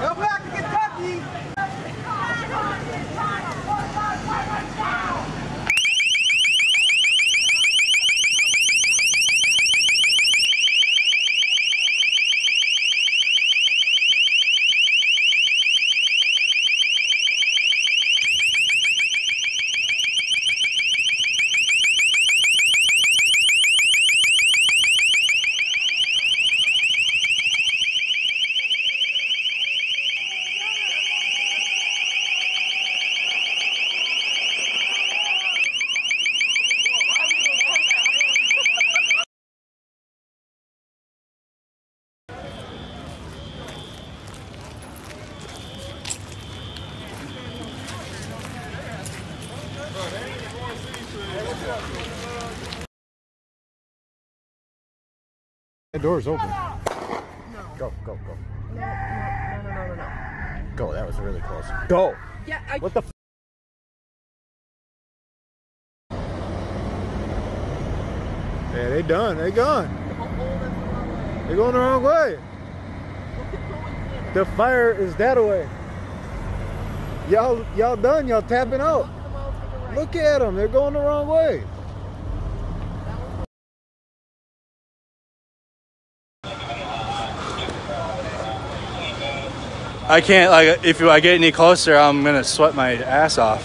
Eu vou aqui. The door's open. Go, go, go. No, no, no, no, no, no. Go, that was really close. Go! Yeah, I. What the f- Yeah, they done. They gone. They're going the wrong way. The fire is that way. Y'all, y'all done. Y'all tapping out. Look at them. They're going the wrong way. I can't like if I get any closer, I'm gonna sweat my ass off.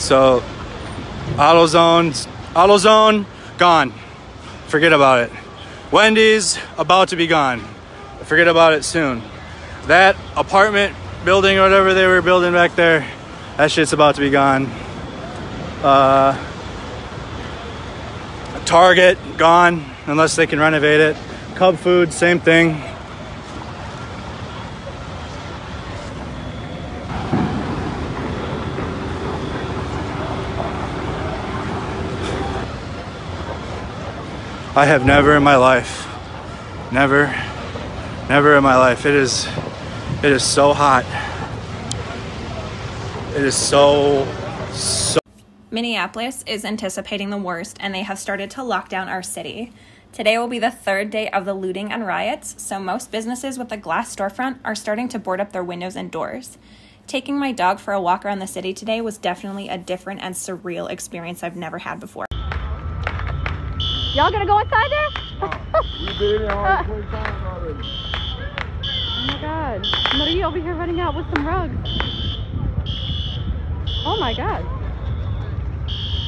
So, AutoZone, AutoZone, gone. Forget about it. Wendy's about to be gone. Forget about it soon. That apartment building or whatever they were building back there, that shit's about to be gone. Uh, Target gone unless they can renovate it. Cub Food, same thing. I have never in my life, never, never in my life. It is, it is so hot. It is so, so. Minneapolis is anticipating the worst and they have started to lock down our city. Today will be the third day of the looting and riots, so most businesses with a glass storefront are starting to board up their windows and doors. Taking my dog for a walk around the city today was definitely a different and surreal experience I've never had before. Y'all gonna go inside there? We've been in already uh. 20 times already. Oh my god. Maria over here running out with some rugs. Oh my god.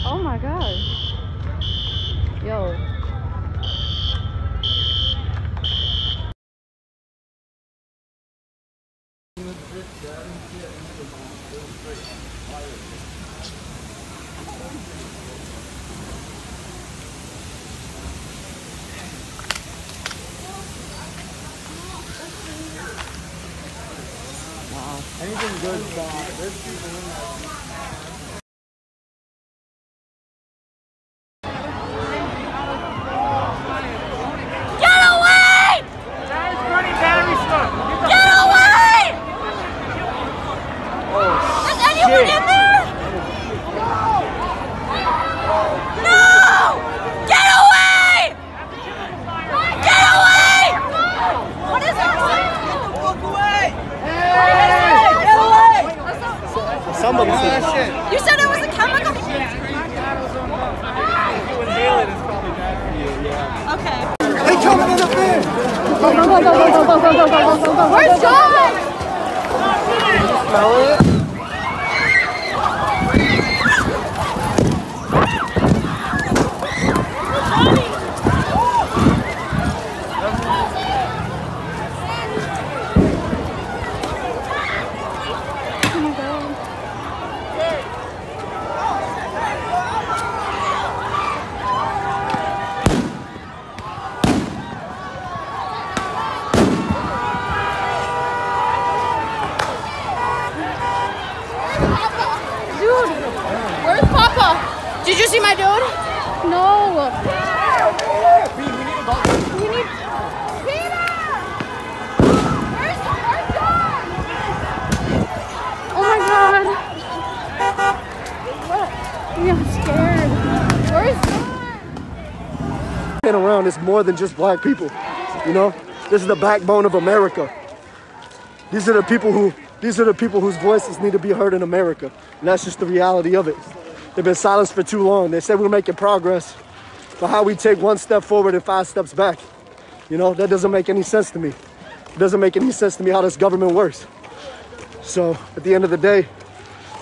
Oh my god. Anything good, uh, there's people in there. Get away! Get away! Is anyone in there? Where's John? Smell it? Dude, where's Papa? Did you see my dude? No. We need. Peter! Where's, where's Oh my god. What? I'm scared. Where's John? around is more than just black people. You know, this is the backbone of America. These are the people who these are the people whose voices need to be heard in America. And that's just the reality of it. They've been silenced for too long. They say we're making progress, but how we take one step forward and five steps back. You know, that doesn't make any sense to me. It doesn't make any sense to me how this government works. So at the end of the day,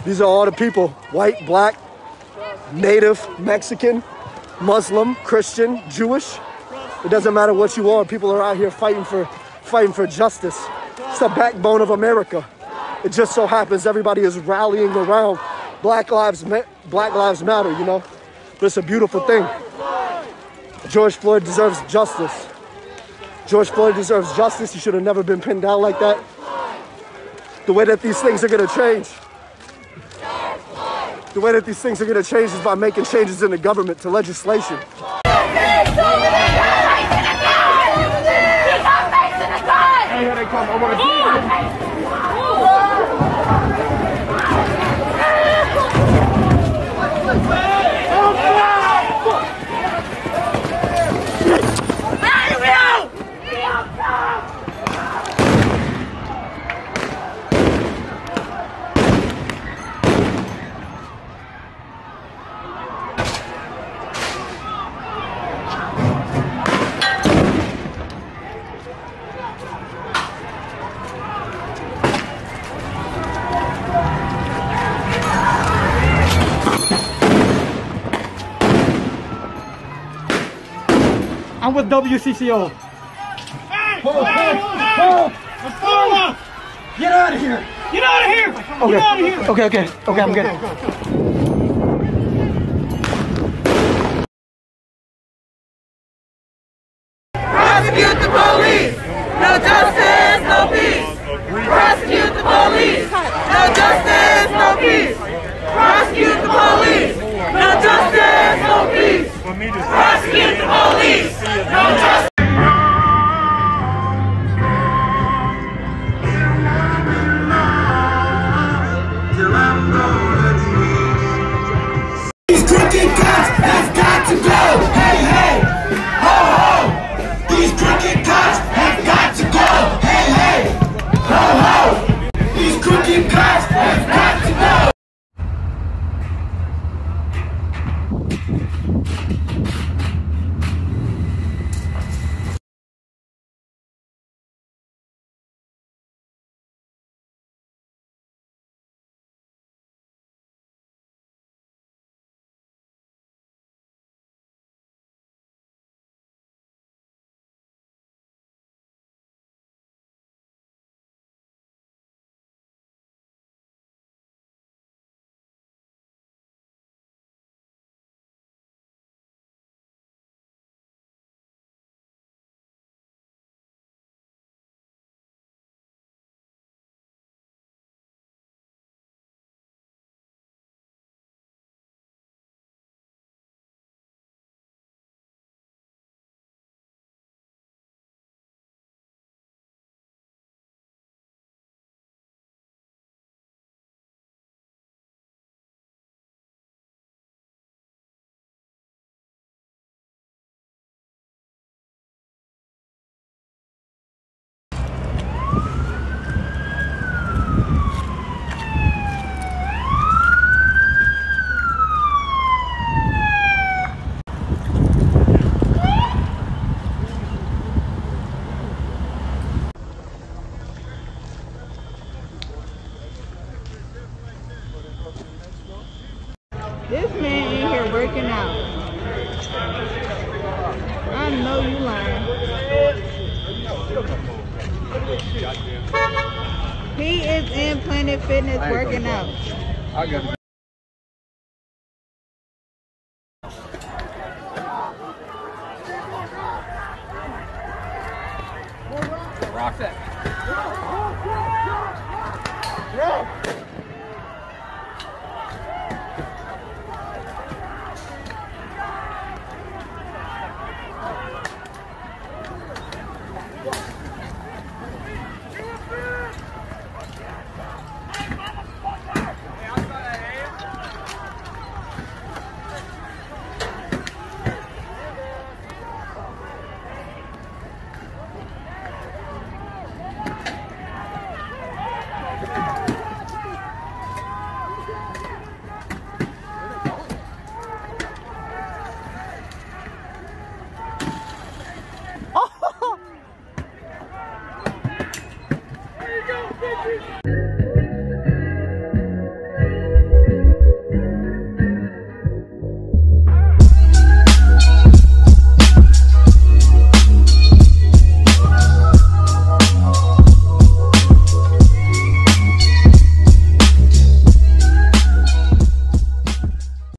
these are all the people, white, black, native, Mexican, Muslim, Christian, Jewish. It doesn't matter what you are. People are out here fighting for fighting for justice. It's the backbone of America. It just so happens everybody is rallying around Black Lives Black Lives Matter, you know. It's a beautiful thing. George Floyd deserves justice. George Floyd deserves justice. He should have never been pinned down like that. The way that these things are gonna change. The way that these things are gonna change is by making changes in the government to legislation. I'm with WCCO. Get out of here! Get out of here! Okay. Get out of here! Okay, okay, okay, I'm good. Prosecute the police. No justice, no peace. Prosecute the police. No justice, no peace. Prosecute the police. No justice, no peace. Prosecute the police. No justice. He is in Planet Fitness working out. Rock that.